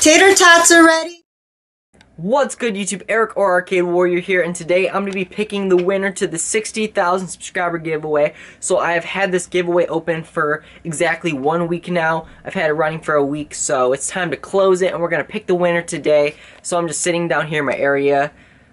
Tater tots are ready. What's good YouTube? Erik or Arcade Warrior here and today I'm going to be picking the winner to the 60,000 subscriber giveaway. So I have had this giveaway open for exactly one week now. I've had it running for a week so it's time to close it and we're going to pick the winner today. So I'm just sitting down here in my area.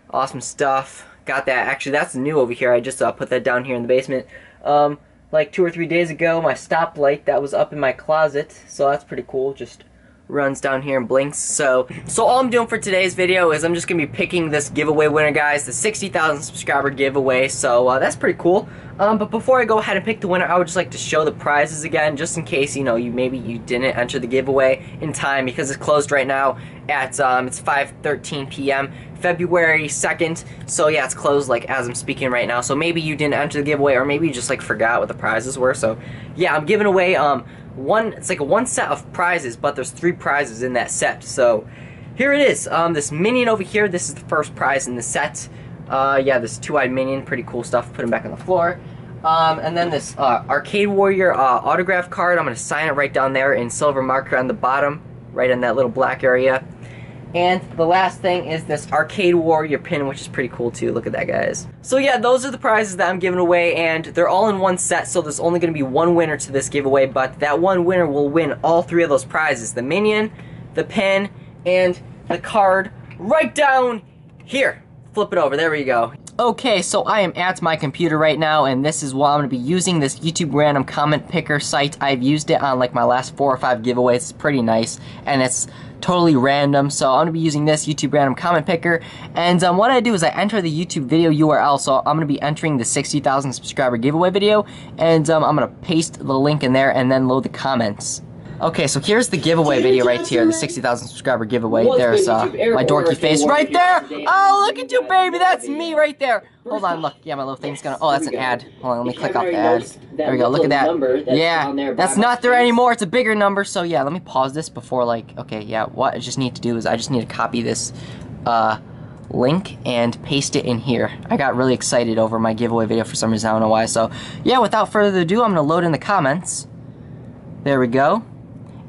Awesome stuff. Got that. Actually that's new over here. I just uh, put that down here in the basement. Um, like two or three days ago my stoplight that was up in my closet so that's pretty cool. Just runs down here and blinks. So, so all I'm doing for today's video is I'm just going to be picking this giveaway winner, guys, the 60,000 subscriber giveaway. So uh, that's pretty cool. Um, but before I go ahead and pick the winner, I would just like to show the prizes again, just in case, you know, you maybe you didn't enter the giveaway in time because it's closed right now at, um, it's 5.13 p.m. February 2nd. So yeah, it's closed like as I'm speaking right now. So maybe you didn't enter the giveaway or maybe you just like forgot what the prizes were. So yeah, I'm giving away, um, one it's like a one set of prizes but there's three prizes in that set. So here it is. Um, this minion over here this is the first prize in the set. Uh, yeah this two-eyed minion pretty cool stuff. Put him back on the floor. Um, and then this uh, arcade warrior uh, autograph card. I'm gonna sign it right down there in silver marker on the bottom right in that little black area and the last thing is this Arcade Warrior pin, which is pretty cool too. Look at that, guys. So yeah, those are the prizes that I'm giving away, and they're all in one set, so there's only going to be one winner to this giveaway, but that one winner will win all three of those prizes. The minion, the pin, and the card right down here. Flip it over. There we go. Okay, so I am at my computer right now, and this is why I'm going to be using this YouTube random comment picker site. I've used it on like my last four or five giveaways. It's pretty nice, and it's totally random. So I'm going to be using this YouTube random comment picker, and um, what I do is I enter the YouTube video URL. So I'm going to be entering the 60,000 subscriber giveaway video, and um, I'm going to paste the link in there and then load the comments. Okay, so here's the giveaway video right here, the 60,000 subscriber giveaway. There's uh, my dorky face right there. Oh, look at you, baby. That's me right there. Hold on, look. Yeah, my little thing's gonna. Oh, that's an ad. Hold on, let me click off the ad. There we go. Look at that. Yeah, that's not there anymore. It's a bigger number. So yeah, let me pause this before like. Okay, yeah. What I just need to do is I just need to copy this. Uh, link and paste it in here. I got really excited over my giveaway video for some reason, I don't know why. So, yeah, without further ado, I'm to load in the comments. There we go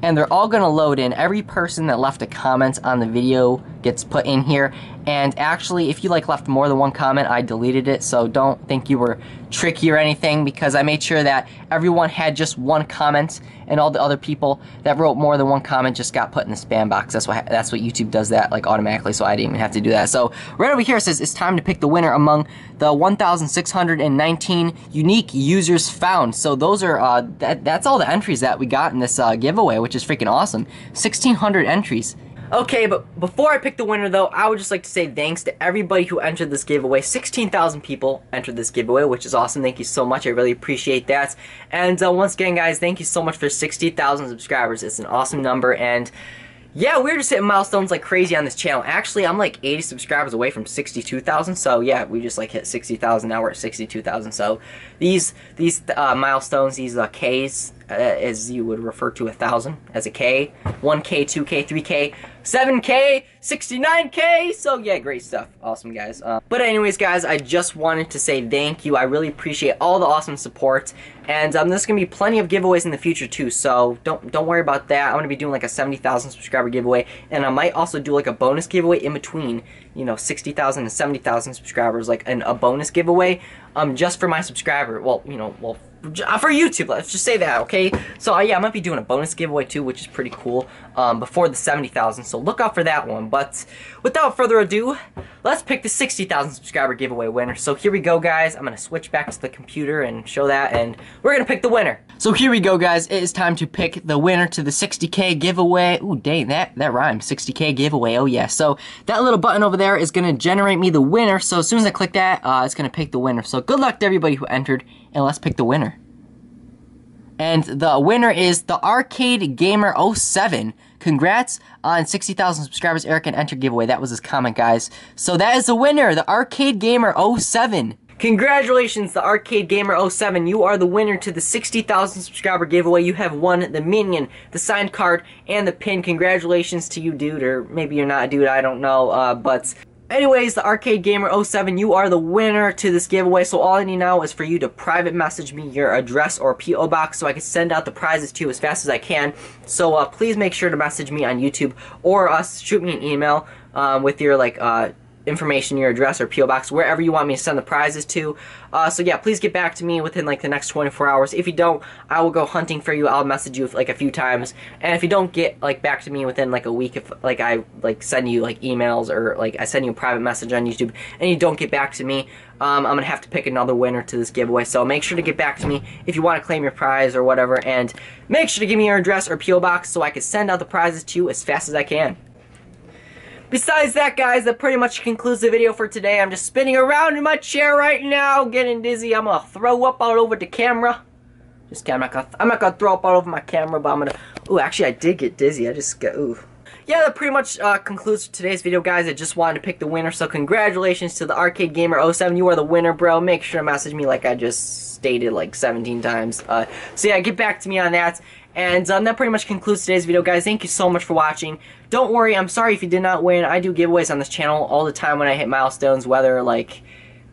and they're all gonna load in. Every person that left a comment on the video gets put in here, and actually, if you like left more than one comment, I deleted it, so don't think you were tricky or anything, because I made sure that everyone had just one comment, and all the other people that wrote more than one comment just got put in the spam box. That's what that's what YouTube does that like automatically, so I didn't even have to do that. So right over here says it's time to pick the winner among the 1,619 unique users found. So those are uh, that that's all the entries that we got in this uh, giveaway, which is freaking awesome. 1,600 entries. Okay, but before I pick the winner though, I would just like to say thanks to everybody who entered this giveaway. 16,000 people entered this giveaway, which is awesome. Thank you so much. I really appreciate that. And uh, once again, guys, thank you so much for 60,000 subscribers. It's an awesome number, and yeah, we're just hitting milestones like crazy on this channel. Actually, I'm like 80 subscribers away from 62,000. So yeah, we just like hit 60,000. Now we're at 62,000. So these these uh, milestones, these uh, Ks, uh, as you would refer to a thousand as a K, 1K, 2K, 3K, 7K, 69K. So yeah, great stuff. Awesome, guys. Uh, but anyways, guys, I just wanted to say thank you. I really appreciate all the awesome support. And um, there's gonna be plenty of giveaways in the future too. So don't don't worry about that. I'm gonna be doing like a 70,000 subscriber giveaway, and I might also do like a bonus giveaway in between. You know, 60,000 and 70,000 subscribers, like an, a bonus giveaway, um, just for my subscriber. Well, you know, well for YouTube, let's just say that, okay? So, uh, yeah, I might be doing a bonus giveaway, too, which is pretty cool, um, before the 70,000, so look out for that one. But, without further ado, let's pick the 60,000 subscriber giveaway winner. So, here we go, guys. I'm to switch back to the computer and show that, and we're to pick the winner. So, here we go, guys. It is time to pick the winner to the 60k giveaway. Ooh, dang, that, that rhymes. 60k giveaway, oh, yeah. So, that little button over there is to generate me the winner, so as soon as I click that, uh, it's to pick the winner. So, good luck to everybody who entered, and let's pick the winner. And the winner is the Arcade Gamer 07. Congrats on 60,000 subscribers. Erik and enter giveaway. That was his comment, guys. So that is the winner, the Arcade Gamer 07. Congratulations, the Arcade Gamer 07. You are the winner to the 60,000 subscriber giveaway. You have won the minion, the signed card, and the pin. Congratulations to you, dude. Or maybe you're not a dude, I don't know. Uh, but Anyways, the Arcade Gamer 07, you are the winner to this giveaway. So all I need now is for you to private message me your address or PO box so I can send out the prizes to you as fast as I can. So uh, please make sure to message me on YouTube or us. Shoot me an email um, with your like. Uh, information, your address, or PO box, wherever you want me to send the prizes to. Uh, so yeah, please get back to me within like the next 24 hours. If you don't, I will go hunting for you. I'll message you like a few times, and if you don't get like back to me within like a week, if like I like send you like emails or like I send you a private message on YouTube, and you don't get back to me, um, I'm gonna have to pick another winner to this giveaway. So make sure to get back to me if you want to claim your prize or whatever, and make sure to give me your address or PO box so I can send out the prizes to you as fast as I can. Besides that, guys, that pretty much concludes the video for today. I'm just spinning around in my chair right now, getting dizzy. I'm gonna throw up all over the camera. Just kidding, I'm not gonna, I'm not gonna throw up all over my camera, but I'm gonna, ooh, actually I did get dizzy. I just got, ooh. Yeah, that pretty much uh, concludes today's video, guys. I just wanted to pick the winner, so congratulations to the Arcade Gamer 07. You are the winner, bro. Make sure to message me like I just stated like 17 times. Uh, so yeah, get back to me on that. And um, that pretty much concludes today's video, guys. Thank you so much for watching. Don't worry, I'm sorry if you did not win. I do giveaways on this channel all the time when I hit milestones, whether like...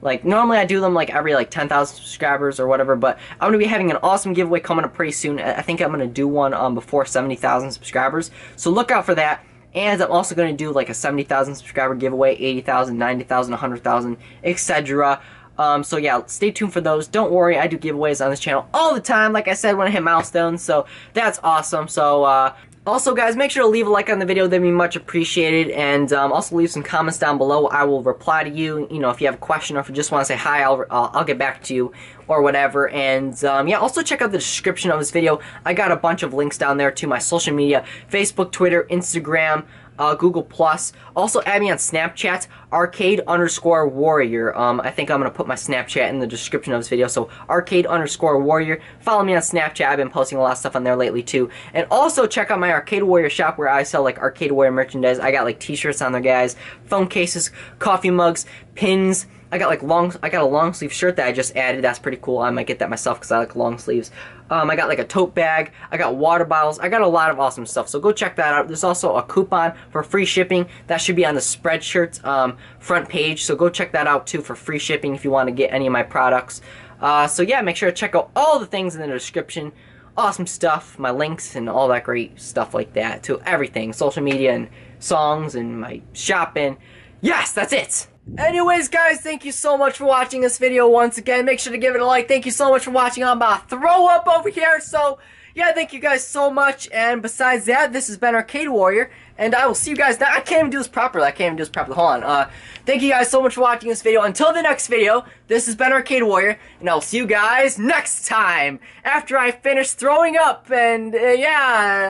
Like, normally I do them like every like 10,000 subscribers or whatever, but I'm to be having an awesome giveaway coming up pretty soon. I think I'm to do one um, before 70,000 subscribers. So look out for that. And I'm also to do like a 70,000 subscriber giveaway, 80,000, 90,000, 100,000, etc. Um, so yeah, stay tuned for those. Don't worry, I do giveaways on this channel all the time, like I said, when I hit milestones, so that's awesome. So, uh, also, guys, make sure to leave a like on the video. That'd be much appreciated. And um, also leave some comments down below. I will reply to you. You know, if you have a question or if you just want to say hi, I'll, I'll, I'll get back to you or whatever. And um, yeah, also check out the description of this video. I got a bunch of links down there to my social media, Facebook, Twitter, Instagram, uh, Google Plus. Also, add me on Snapchat, arcade underscore warrior. Um, I think I'm going to put my Snapchat in the description of this video. So, arcade underscore warrior. Follow me on Snapchat. I've been posting a lot of stuff on there lately, too. And also, check out my Arcade Warrior shop where I sell, like, Arcade Warrior merchandise. I got, like, t-shirts on there, guys. Phone cases, coffee mugs, pins, I got like long, I got a long sleeve shirt that I just added. That's pretty cool. I might get that myself because I like long sleeves. Um, I got like a tote bag. I got water bottles. I got a lot of awesome stuff. So go check that out. There's also a coupon for free shipping. That should be on the Spreadshirt um, front page. So go check that out too for free shipping if you want to get any of my products. Uh, so yeah, make sure to check out all the things in the description. Awesome stuff, my links and all that great stuff like that to everything. Social media and songs and my shopping. Yes, that's it. Anyways, guys, thank you so much for watching this video once again. Make sure to give it a like. Thank you so much for watching. About to throw up over here. So, yeah, thank you guys so much. And besides that, this has been Arcade Warrior. And I will see you guys now. I can't even do this properly. I can't even do this properly. Hold on. Uh, thank you guys so much for watching this video. Until the next video, this has been Arcade Warrior. And I'll see you guys next time. After I finish throwing up. And, uh, yeah.